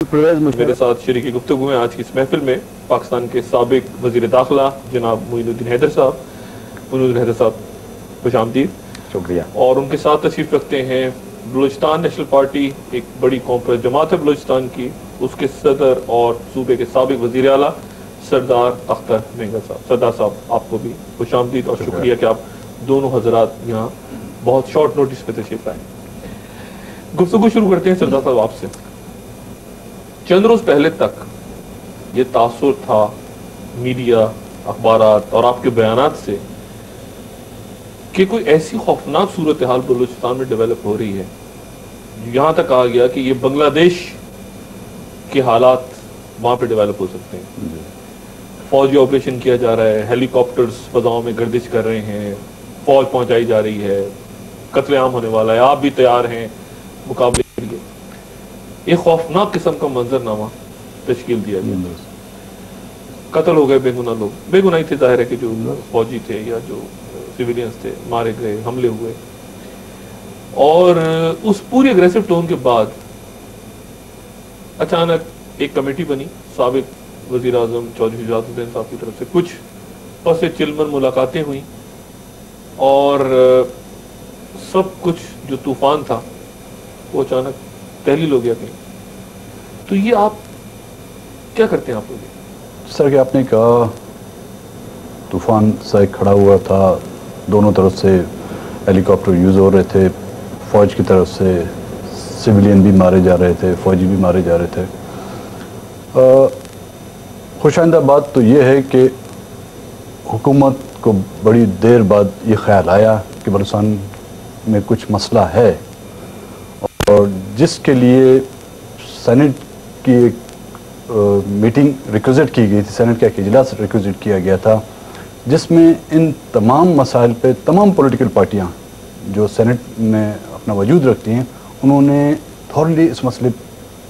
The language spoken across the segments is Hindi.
मेरे साथ शरीक गुफ्तु हैं। आज की इस महफिल में पाकिस्तान के सबक वज़ीर दाखिला जनाब मोइनुद्दीन हैदर साहब मोइनुद्दीन हैदर साहब खुश आमदीद। शुक्रिया। और उनके साथ तशरीफ़ रखते हैं बलूचिस्तान नेशनल पार्टी एक बड़ी कॉम्प्रेस जमात है बलूचिस्तान की। उसके सदर और सूबे के सबक वज़ीर अला सरदार अख्तर मेंगा साहब सरदार साहब आपको भी खुश आमदीद और शुक्रिया। कि आप दोनों हजरात यहाँ बहुत शॉर्ट नोटिस पे तशरीफ़ लाए। गुफ्तु शुरू करते हैं सरदार साहब आपसे। चंद रोज पहले तक ये तासुर था मीडिया अखबार और आपके बयान से कि कोई ऐसी खौफनाक सूरत हाल बलूचिस्तान में डेवलप हो रही है। यहाँ तक कहा गया कि ये बांग्लादेश के हालात वहाँ पे डेवलप हो सकते हैं। फौजी ऑपरेशन किया जा रहा है हेलीकॉप्टर्स फजाओं में गर्दिश कर रहे हैं फौज पहुंचाई जा रही है कत्लेआम होने वाला है आप भी तैयार हैं मुकाबले के लिए। एक खौफनाक किस्म का मंजरनामा तश्कील दिया गया। कत्ल हो गए बेगुना लोग। बेगुनाही थे ज़ाहिर है कि जो फौजी थे या जो सिविलियंस थे मारे गए हमले हुए। और उस पूरी अग्रेसिव टोन के बाद अचानक एक कमेटी बनी सबक वजी अजम चौधरी शुजातुद्दीन साहब की तरफ़ से। कुछ और से चिलमन मुलाकातें हुई और सब कुछ जो तूफ़ान था वो अचानक तहलील हो गया कहीं तो ये आप क्या करते हैं आप लोग? सर, कि आपने कहा, तूफ़ान सा खड़ा हुआ था, दोनों तरफ़ से हेलीकॉप्टर यूज़ हो रहे थे, फौज की तरफ़ से सिविलियन भी मारे जा रहे थे, फौजी भी मारे जा रहे थे। खुशाइंदा बात तो ये है कि हुकूमत को बड़ी देर बाद ये ख्याल आया कि बलुस्तान में कुछ मसला है। और जिसके लिए सेनेट की एक मीटिंग रिक्वेजिट की गई थी सेनेट का एक इजलास रिक्वेजिट किया गया था जिसमें इन तमाम मसाइल पे तमाम पॉलिटिकल पार्टियाँ जो सेनेट में अपना वजूद रखती हैं उन्होंने थॉरली इस मसले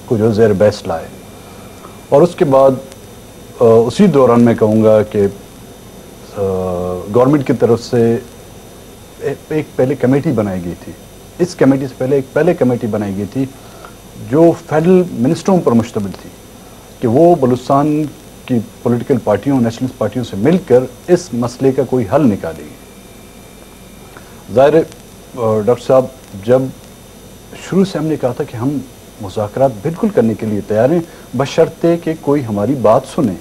को जो जेर बहस लाए। और उसके बाद आ, उसी दौरान मैं कहूँगा कि गवर्नमेंट की तरफ़ से एक पहले कमेटी बनाई गई थी। इस कमेटी से पहले एक पहले कमेटी बनाई गई थी, जो फेडरल मिनिस्टरों पर मुश्तमिल थी, कि वो बलुस्तान की पॉलिटिकल पार्टियों नेशनलिस्ट पार्टियों से मिलकर इस मसले का कोई हल निकालेगी। ज़ाहिर डॉक्टर साहब, जब शुरू से हमने कहा था कि हम मुजाकर बिल्कुल करने के लिए तैयार हैं, बशर्ते कि कोई हमारी बात सुने।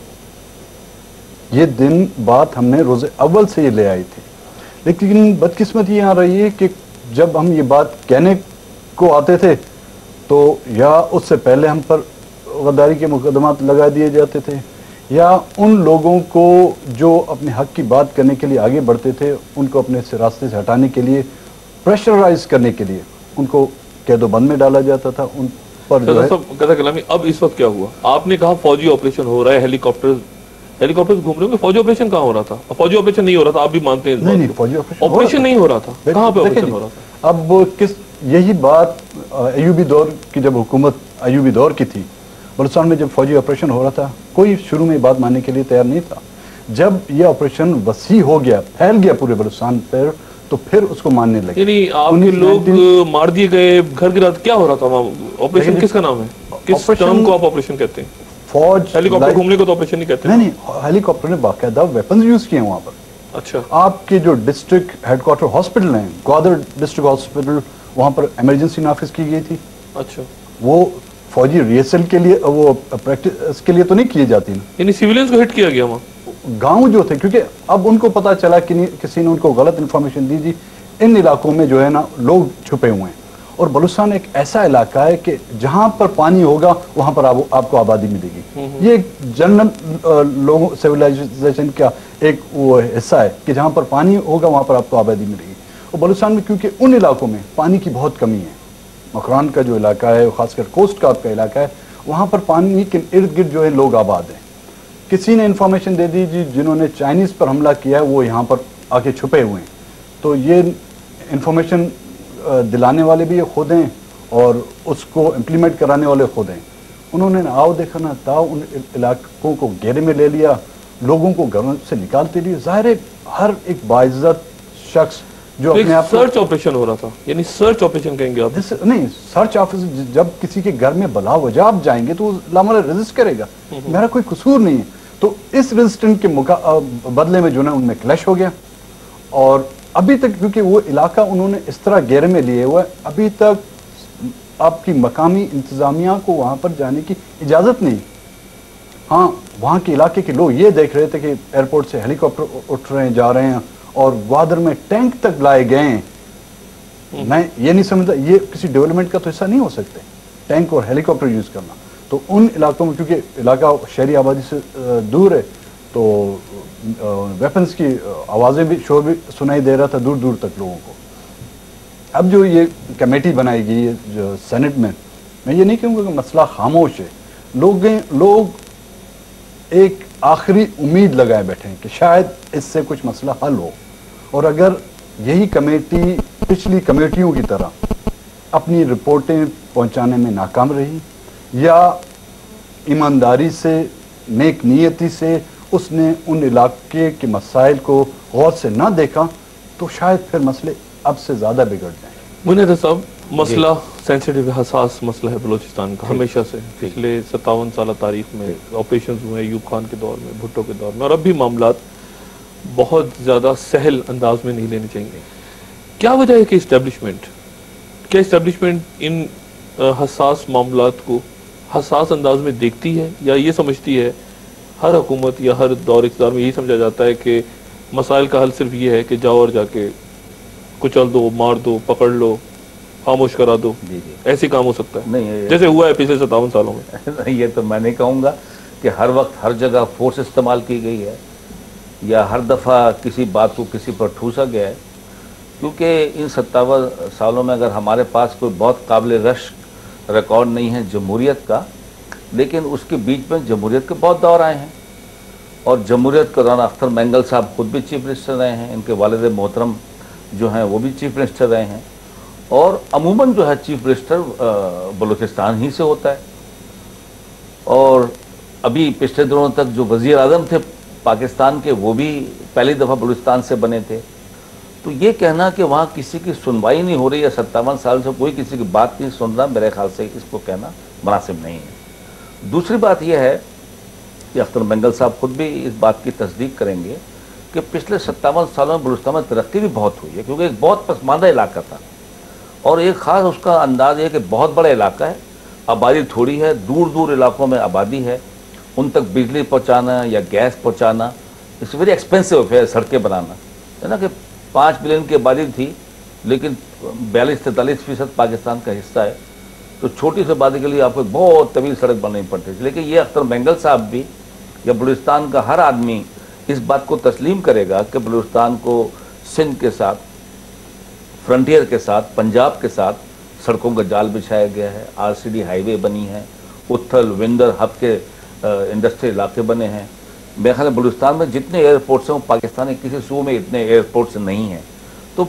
ये दिन बात हमने रोज़ अव्वल से ये ले आई थी। लेकिन बदकिस्मत ये आ रही है कि जब हम ये बात कहने को आते थे तो या उससे पहले हम पर गद्दारी के मुकदमा लगा दिए जाते थे या उन लोगों को जो अपने हक की बात करने के लिए आगे बढ़ते थे उनको अपने से रास्ते से हटाने के लिए प्रेशराइज करने के लिए उनको कैदोबंद में डाला जाता था उन पर जो है कलामी अब इस वक्त क्या हुआ? आपने कहा फौजी ऑपरेशन हो रहा है हेलीकॉप्टर हेलीकॉप्टर घूम रहे होंगे। फौजी ऑपरेशन कहाँ हो रहा था? फौजी ऑपरेशन नहीं हो रहा था आप भी मानते हैं नहीं नहीं फौजी ऑपरेशन ऑपरेशन नहीं हो रहा था। कहाँ पे ऑपरेशन हो रहा था? अब किस यही बात अयूबी दौर की जब हुकूमत अयूबी दौर की थी बलुस्तान में जब फौजी ऑपरेशन हो रहा था कोई शुरू में बात मानने के लिए तैयार नहीं था। जब ये ऑपरेशन वसी हो गया फैल गया पूरे बलुस्तान पर तो फिर उसको मानने लगे। यानी आपके लोग मार दिए गए घर गिरा क्या हो रहा था वहाँ? ऑपरेशन किसका नाम है? किस टर्म को आप ऑपरेशन कहते हैं? फौज हेलीकॉप्टर घूमने को तो ऑपरेशन नहीं कहते नहीं नहीं हेलीकॉप्टर ने बाकायदा वेपन यूज़ किए वहाँ पर। अच्छा। आपके जो डिस्ट्रिक्ट हेडक्वार्टर हॉस्पिटल हैं ग्वादर डिस्ट्रिक्ट हॉस्पिटल वहाँ पर इमरजेंसी नाफिज की गई थी। अच्छा। वो फौजी रिहर्सल के लिए वो प्रैक्टिस के लिए तो नहीं किए जाती यानी सिविलियंस को हिट किया गया वहाँ? गाँव जो थे क्योंकि अब उनको पता चला कि किसी ने उनको गलत इन्फॉर्मेशन दी थी। इन इलाकों में जो है ना लोग छुपे हुए हैं। और बलुस्तान एक ऐसा इलाका है कि जहाँ पर पानी होगा वहाँ पर आप, आपको आबादी मिलेगी। ये एक जनरल लोगों सिविलाइजेशन का एक वो हिस्सा है कि जहाँ पर पानी होगा वहाँ पर आपको आबादी मिलेगी। और बलुस्तान में क्योंकि उन इलाकों में पानी की बहुत कमी है। मकरान का जो इलाका है खासकर कोस्ट का आपका इलाका है वहाँ पर पानी के इर्द गिर्द जो है लोग आबाद हैं। किसी ने इन्फॉर्मेशन दे दी जी जिन्होंने चाइनीज़ पर हमला किया है वो यहाँ पर आके छुपे हुए हैं। तो ये इन्फॉर्मेशन दिलाने वाले भी ये खुद हैं और उसको इम्प्लीमेंट कराने वाले खुद हैं। उन्होंने आओ देखा ना ताओ उन इलाकों को घेरे में ले लिया लोगों को घरों से निकालते लिए। ज़ाहिर हर एक बाइज़त शख्स जो तो अपने आप सर्च ऑपरेशन हो रहा था यानी सर्च ऑपरेशन कहेंगे आप। This- नहीं सर्च ऑफ़िस जब किसी के घर में बला वजह आप जाएँगे तो वो लामला रजिस्ट करेगा। मेरा कोई कसूर नहीं है। तो इस रजिस्टेंट के बदले में जो ना उनमें क्लैश हो गया। और अभी तक क्योंकि वो इलाका उन्होंने इस तरह घेरे में लिए हुआ है, अभी तक आपकी मकामी इंतजामिया को वहाँ पर जाने की इजाज़त नहीं। हाँ वहाँ के इलाके के लोग ये देख रहे थे कि एयरपोर्ट से हेलीकॉप्टर उठ रहे हैं, जा रहे हैं और ग्वादर में टैंक तक लाए गए हैं। मैं ये नहीं समझता, ये किसी डेवलपमेंट का तो हिस्सा नहीं हो सकते, टैंक और हेलीकॉप्टर यूज़ करना। तो उन इलाकों में, क्योंकि इलाका शहरी आबादी से दूर है तो वेपन्स की आवाज़ें भी, शोर भी सुनाई दे रहा था दूर दूर तक लोगों को। अब जो ये कमेटी बनाई गई है जो सेनेट में, मैं ये नहीं कहूँगा कि मसला खामोश है। लोग लोग एक आखिरी उम्मीद लगाए बैठे हैं कि शायद इससे कुछ मसला हल हो। और अगर यही कमेटी, पिछली कमेटियों की तरह अपनी रिपोर्टें पहुँचाने में नाकाम रही, या ईमानदारी से, नेक नीयती से उसने उन इलाके के मसाइल को गौर से ना देखा तो शायद फिर मसले अब से ज़्यादा बिगड़ जाएँ। मुनीर साहब मसला सेंसिटिव हसास मसला है बलूचिस्तान का हमेशा से। पिछले सत्तावन साल तारीख में ऑपरेशन हुए यूब खान के दौर में भुट्टो के दौर में और अब भी मामला बहुत ज़्यादा सहल अंदाज में नहीं लेने चाहिए। क्या वजह है कि इस्टेब्लिशमेंट क्या इस्टेब्लिशमेंट इन हसास मामला को हसास अंदाज में देखती है या ये समझती है हर हुकूमत या हर दौर इकदार में यही समझा जाता है कि मसाइल का हल सिर्फ़ ये है कि जाओ और जाके कुचल दो मार दो पकड़ लो खामोश करा दो। जी जी। ऐसे काम हो सकता है। नहीं जैसे हुआ है पिछले सतावन सालों में। ये तो मैं नहीं कहूँगा कि हर वक्त हर जगह फोर्स इस्तेमाल की गई है या हर दफ़ा किसी बात को किसी पर ठूसा गया है। क्योंकि इन सत्तावन सालों में अगर हमारे पास कोई बहुत काबिल रश रिकॉर्ड नहीं है जमहूरियत का लेकिन उसके बीच में जमहूरियत के बहुत दौर आए हैं। और जमहूरियत के दौरान अख्तर मैंगल साहब खुद भी चीफ मिनिस्टर रहे हैं, इनके वालद मोहतरम जो हैं वो भी चीफ मिनिस्टर रहे हैं। और अमूमन जो है चीफ मिनिस्टर बलूचिस्तान ही से होता है। और अभी पिछले दिनों तक जो वज़ीर अजम थे पाकिस्तान के, वो भी पहली दफ़ा बलूचिस्तान से बने थे। तो ये कहना कि वहाँ किसी की सुनवाई नहीं हो रही है सत्तावन साल से कोई किसी की बात नहीं सुन रहा, मेरे ख्याल से इसको कहना मुनासिब नहीं है। दूसरी बात यह है कि अख्तर बंगल साहब खुद भी इस बात की तस्दीक करेंगे कि पिछले सत्तावन सालों में बलूचिस्तान में तरक्की भी बहुत हुई है, क्योंकि एक बहुत पसमानदा इलाका था। और एक ख़ास उसका अंदाज है कि बहुत बड़ा इलाका है। आबादी थोड़ी है दूर दूर इलाकों में आबादी है। उन तक बिजली पहुंचाना या गैस पहुंचाना, इट्स वेरी एक्सपेंसिव है सड़कें बनाना। है ना कि पाँच मिलियन की आबादी थी, लेकिन बयालीस तैंतालीस फ़ीसद पाकिस्तान का हिस्सा है। तो छोटी सी आबादी के लिए आपको बहुत तवील सड़क बनानी पड़ती थी लेकिन ये अख्तर बेंगल साहब भी या बलूचिस्तान का हर आदमी इस बात को तस्लीम करेगा कि बलूचिस्तान को सिंध के साथ, फ्रंटियर के साथ, पंजाब के साथ सड़कों का जाल बिछाया गया है, आरसीडी हाईवे बनी है, उत्थल विंदर हब के इंडस्ट्रियल इलाके बने हैं। मेरे ख्याल बलूचिस्तान में जितने एयरपोर्ट्स हैं, वो पाकिस्तान के किसी सूबे में इतने एयरपोर्ट्स नहीं हैं। तो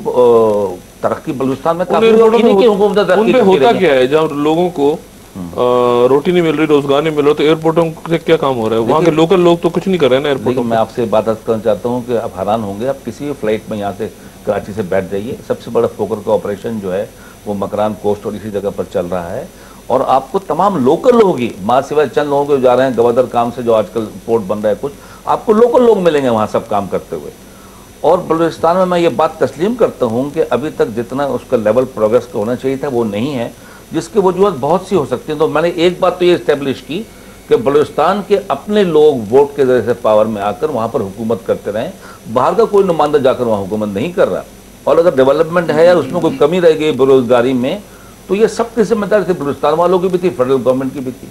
तरक्की बलूचिस्तान में उन पे होता क्या है? जब लोगों को रोटी नहीं मिल रही रोज़गार नहीं मिल रहा तो एयरपोर्टों से क्या काम हो रहा है? वहाँ के लोकल लोग तो कुछ नहीं कर रहे ना एयरपोर्टों मैं आपसे बात करना चाहता हूँ कि आप हैरान होंगे आप किसी भी फ़्लाइट में यहाँ से कराची से बैठ जाइए। सबसे बड़ा फोकर का ऑपरेशन जो है वो मकरान कोस्ट और इसी जगह पर चल रहा है। और आपको तमाम लोकल लोग ही माँ सिवाय चंद लोगों के जा रहे हैं गवर्नर काम से जो आजकल पोर्ट बन रहा है कुछ आपको लोकल लोग मिलेंगे वहाँ सब काम करते हुए। और बलूचिस्तान में मैं ये बात तस्लीम करता हूँ कि अभी तक जितना उसका लेवल प्रोग्रेस का होना चाहिए था, वो नहीं है, जिसकी वजूहत बहुत सी हो सकती हैं। तो मैंने एक बात तो ये इस्टेब्लिश की कि बलूचिस्तान के अपने लोग वोट के ज़रिए से पावर में आकर वहाँ पर हुकूमत करते रहें। बाहर का कोई नुमाइंदा जाकर वहाँ हुकूमत नहीं कर रहा। और अगर डेवलपमेंट है या उसमें कोई कमी रह गई बेरोजगारी में तो ये सबकी ज़िम्मेदारी थी बलूचिस्तान वालों की भी थी फेडरल गवर्नमेंट की भी थी।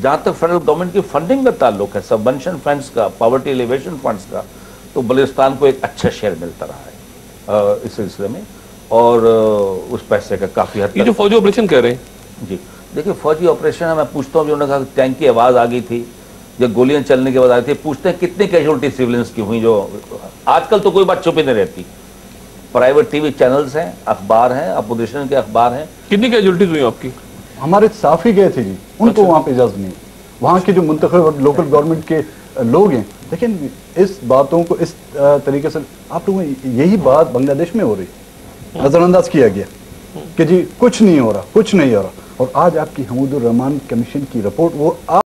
जहाँ तक फेडरल गवर्नमेंट की फंडिंग का ताल्लुक है सबवेंशन फंड्स का पावर्टी एलिवेशन फंड्स का तो बलूचिस्तान को एक अच्छा शेयर मिलता रहा है इस सिलसिले में। और उस पैसे का काफ़ी हद ये जो फौजी ऑपरेशन कह रहे हैं। जी। देखिए फौजी ऑपरेशन है मैं पूछता हूँ जो उन्होंने कहा कि टैंक की आवाज़ आ गई थी या गोलियाँ चलने के बाद आई थी पूछते हैं कितनी कैजुअलिटी सिविलियंस की हुई जो आजकल तो कोई बात छुपी नहीं रहती। प्राइवेट टीवी चैनल्स हैं अखबार हैं अपोजिशन के अखबार हैं। कितनी कैजुअलिटीज हुई आपकी? हमारे साफ़ ही गए थे जी। उनको वहाँ पे इजाज़त नहीं। वहाँ के जो मुंतखब और लोकल गवर्नमेंट के लोग हैं लेकिन इस बातों को इस तरीके से आप लोगों यही बात बांग्लादेश में हो रही। नजरअंदाज किया गया कि जी, कुछ नहीं हो रहा, कुछ नहीं हो रहा। और आज आपकी हमूदुर रहमान कमीशन की रिपोर्ट, वो आप